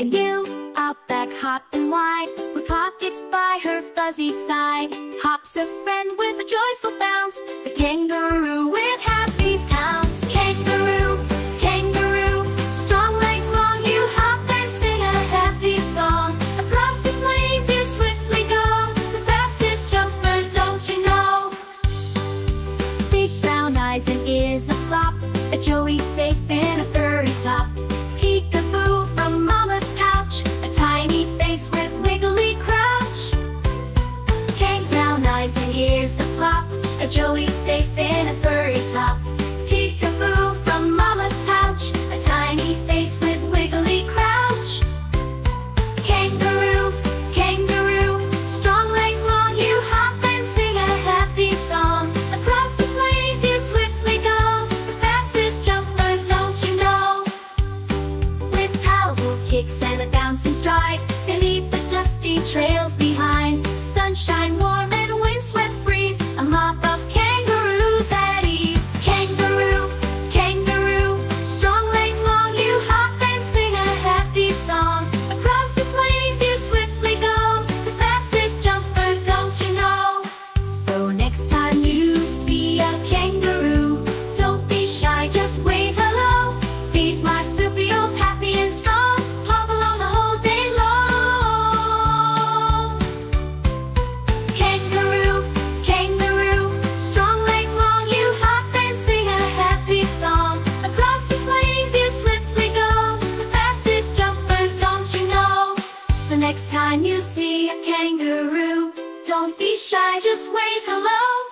And you, out back hop and wide With pockets by her fuzzy side. Hops a friend with a joyful bounce The kangaroo with happy pounce. Kangaroo, kangaroo Strong legs long, you hop and sing a happy song. Across the plains you swiftly go The fastest jumper, don't you know? Big brown eyes and ears the flop A joey kicks and a bouncing stride. When you see a kangaroo, don't be shy, just wave hello.